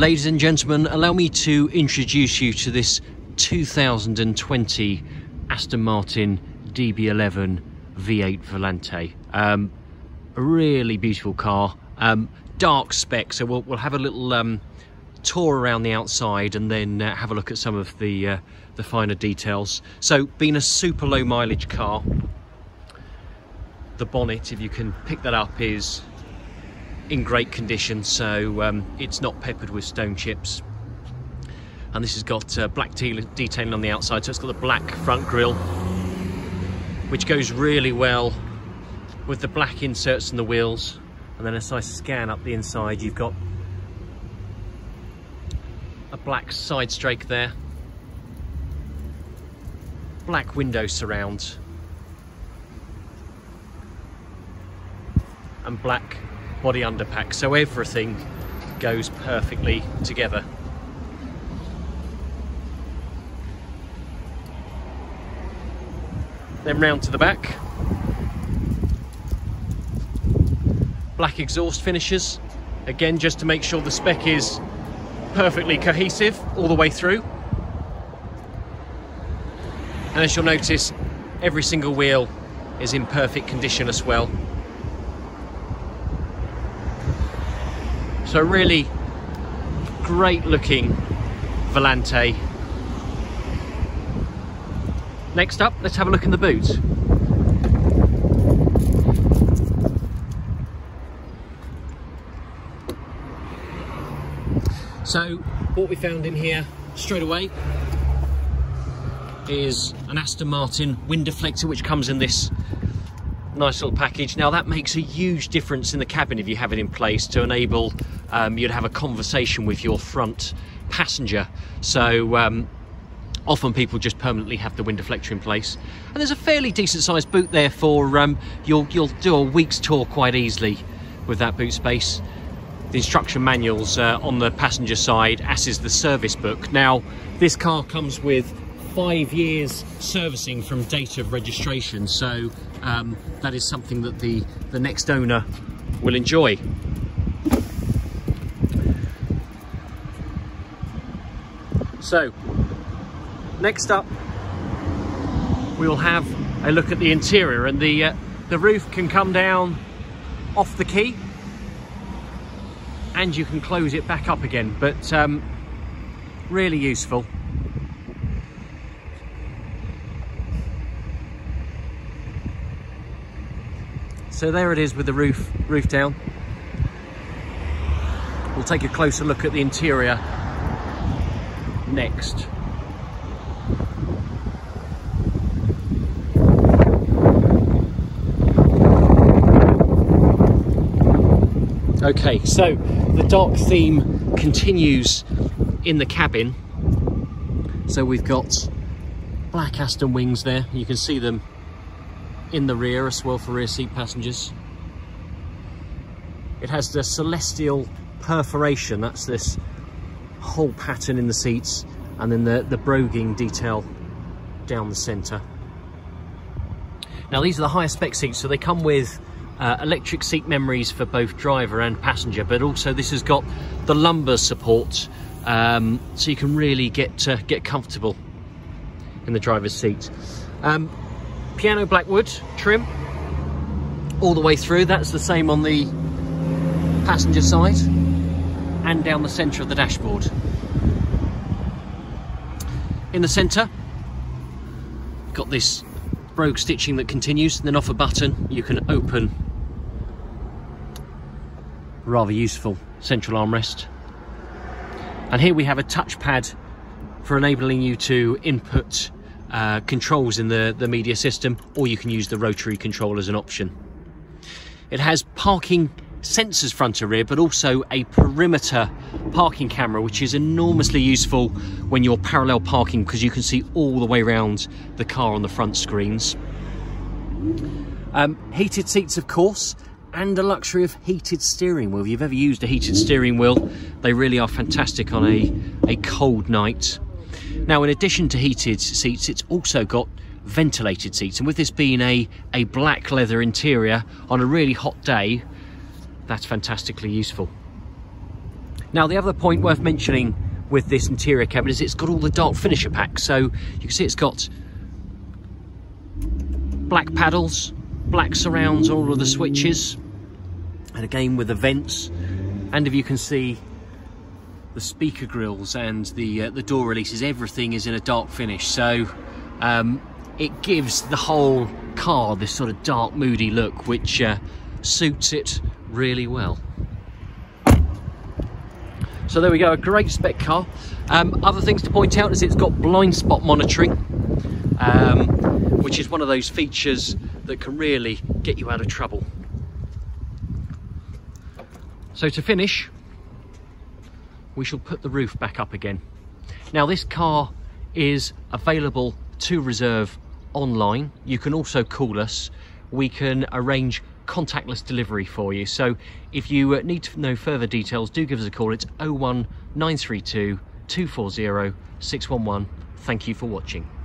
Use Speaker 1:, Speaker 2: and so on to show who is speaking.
Speaker 1: Ladies and gentlemen, allow me to introduce you to this 2020 Aston Martin DB11 V8 Volante. Um, a really beautiful car, um, dark spec, so we'll, we'll have a little um, tour around the outside and then uh, have a look at some of the, uh, the finer details. So being a super low mileage car, the bonnet, if you can pick that up, is in great condition, so um, it's not peppered with stone chips. And this has got uh, black detailing on the outside, so it's got the black front grille, which goes really well with the black inserts in the wheels. And then as I scan up the inside, you've got a black side strake there, black window surround, and black body underpack so everything goes perfectly together. Then round to the back. Black exhaust finishes. Again just to make sure the spec is perfectly cohesive all the way through. And as you'll notice every single wheel is in perfect condition as well So really great looking Volante. Next up, let's have a look in the boot. So what we found in here straight away is an Aston Martin wind deflector which comes in this nice little package. Now that makes a huge difference in the cabin if you have it in place to enable um, you'd have a conversation with your front passenger. So um, often people just permanently have the wind deflector in place. And there's a fairly decent sized boot there for um, you'll, you'll do a week's tour quite easily with that boot space. The instruction manuals uh, on the passenger side, as is the service book. Now, this car comes with five years servicing from date of registration so um, that is something that the the next owner will enjoy so next up we'll have a look at the interior and the uh, the roof can come down off the key and you can close it back up again but um, really useful So there it is with the roof, roof down. We'll take a closer look at the interior next. Okay, so the dark theme continues in the cabin. So we've got black Aston wings there. You can see them in the rear as well for rear seat passengers. It has the celestial perforation, that's this whole pattern in the seats, and then the, the broguing detail down the centre. Now these are the higher spec seats, so they come with uh, electric seat memories for both driver and passenger, but also this has got the lumbar support, um, so you can really get uh, get comfortable in the driver's seat. Um, piano black wood trim all the way through. That's the same on the passenger side and down the centre of the dashboard. In the centre, got this brogue stitching that continues, then off a button you can open rather useful central armrest. And here we have a touchpad for enabling you to input uh, controls in the, the media system, or you can use the rotary control as an option. It has parking sensors front and rear, but also a perimeter parking camera, which is enormously useful when you're parallel parking because you can see all the way around the car on the front screens. Um, heated seats, of course, and a luxury of heated steering wheel. If you've ever used a heated steering wheel, they really are fantastic on a, a cold night. Now, in addition to heated seats, it's also got ventilated seats. And with this being a, a black leather interior on a really hot day, that's fantastically useful. Now the other point worth mentioning with this interior cabin is it's got all the dark finisher packs. So you can see it's got black paddles, black surrounds all of the switches, and again with the vents. And if you can see the speaker grills and the uh, the door releases, everything is in a dark finish. So um, it gives the whole car this sort of dark, moody look, which uh, suits it really well. So there we go, a great spec car. Um, other things to point out is it's got blind spot monitoring, um, which is one of those features that can really get you out of trouble. So to finish, we shall put the roof back up again. Now this car is available to reserve online. You can also call us. We can arrange contactless delivery for you. So if you uh, need to know further details, do give us a call. It's 01932 240 611. Thank you for watching.